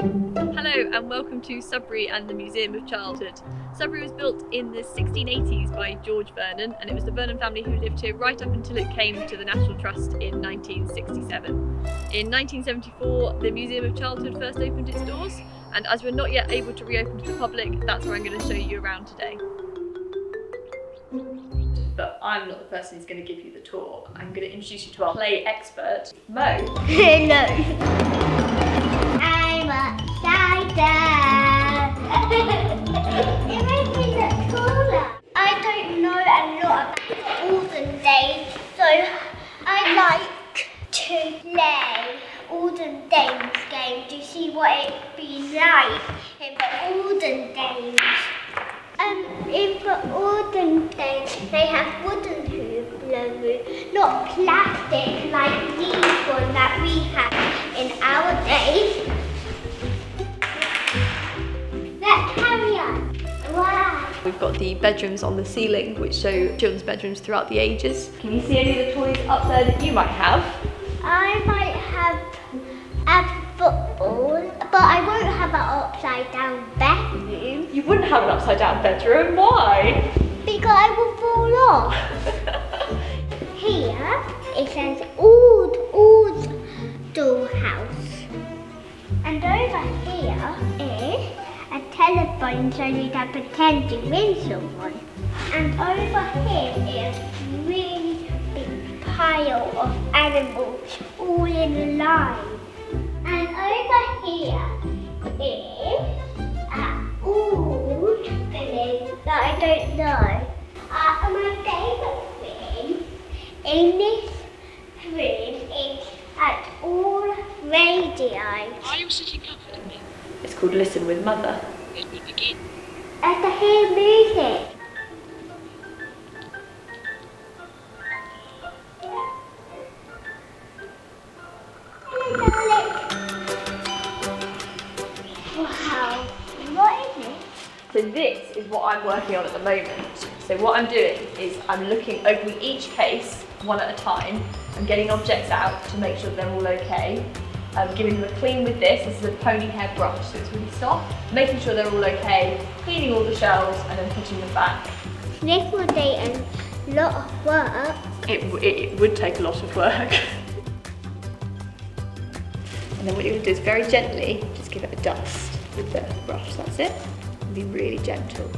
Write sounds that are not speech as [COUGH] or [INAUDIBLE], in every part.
Hello and welcome to Sudbury and the Museum of Childhood. Sudbury was built in the 1680s by George Vernon and it was the Vernon family who lived here right up until it came to the National Trust in 1967. In 1974 the Museum of Childhood first opened its doors and as we're not yet able to reopen to the public that's where I'm going to show you around today. But I'm not the person who's going to give you the tour. I'm going to introduce you to our play expert, Mo. [LAUGHS] no. It makes me look. I don't know a lot about so I like to play olden days game to see what it'd be like in the olden days. Um, in the olden days, they have wooden hula not plastic like these ones that we have in our days. Let's carry on. Wow. We've got the bedrooms on the ceiling which show children's bedrooms throughout the ages. Can you see any of the toys up there that you might have? I might have a football, but I won't have an upside down bedroom You wouldn't have an upside down bedroom, why? because I will fall off. [LAUGHS] Here it says telephone so you can pretend to win someone. And over here is a really big pile of animals all in a line. And over here is an old village that I don't know. Uh, my favourite thing in this room is at all radio. Are you sitting comfortably? It's called Listen with Mother. Begin. And to hear music. Wow. What is it? So this is what I'm working on at the moment. So what I'm doing is I'm looking over each case one at a time. I'm getting objects out to make sure they're all okay. I'm giving them a clean with this. This is a pony hair brush, so it's really soft. Making sure they're all okay, cleaning all the shelves and then putting them back. This will take a lot of work. It, it, it would take a lot of work. and then what you're going to do is very gently just give it a dust with the brush, that's it. Be really gentle.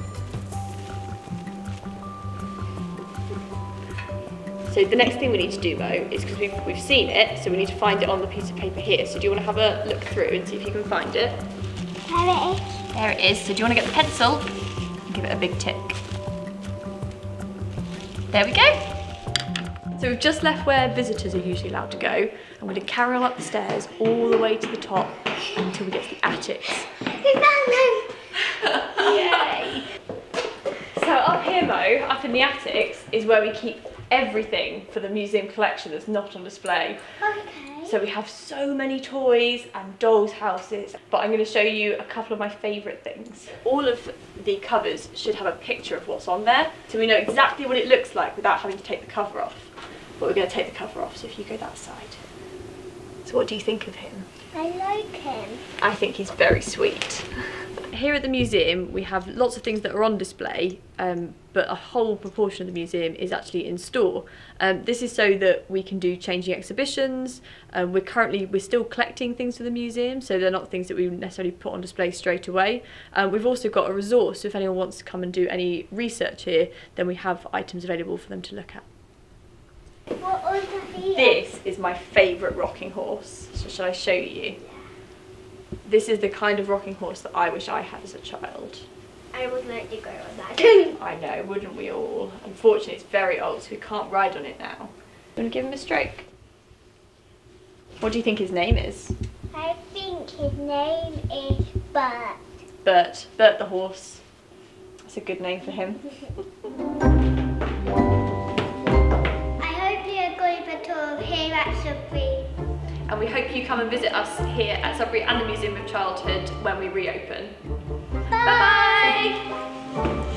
So the next thing we need to do, though is because we've, we've seen it, so we need to find it on the piece of paper here. So do you want to have a look through and see if you can find it? There it is. There it is. So do you want to get the pencil and give it a big tick? There we go. So we've just left where visitors are usually allowed to go. I'm going to carry on up the stairs all the way to the top until we get to the attics. We found them. Yay! So up here, Mo, up in the attics, is where we keep everything for the museum collection that's not on display. Okay. So we have so many toys and dolls' houses, but I'm going to show you a couple of my favourite things. All of the covers should have a picture of what's on there, so we know exactly what it looks like without having to take the cover off. But we're going to take the cover off, so if you go that side. So what do you think of him? I like him. I think he's very sweet. [LAUGHS] Here at the museum, we have lots of things that are on display, um, but a whole proportion of the museum is actually in store. Um, this is so that we can do changing exhibitions. Um, we're currently we're still collecting things for the museum, so they're not things that we necessarily put on display straight away. Um, we've also got a resource. So if anyone wants to come and do any research here, then we have items available for them to look at. What under here? This is my favourite rocking horse. So shall I show you? This is the kind of rocking horse that I wish I had as a child. I would like to go on that. [LAUGHS] I know, wouldn't we all? Unfortunately, it's very old, so we can't ride on it now. You want to give him a stroke? What do you think his name is? I think his name is Bert. Bert. Bert the horse. That's a good name for him. [LAUGHS] I hope you're going for a tour here at Sudbury. And we hope you come and visit us here at Sudbury and the Museum of Childhood when we reopen. Bye. Bye bye!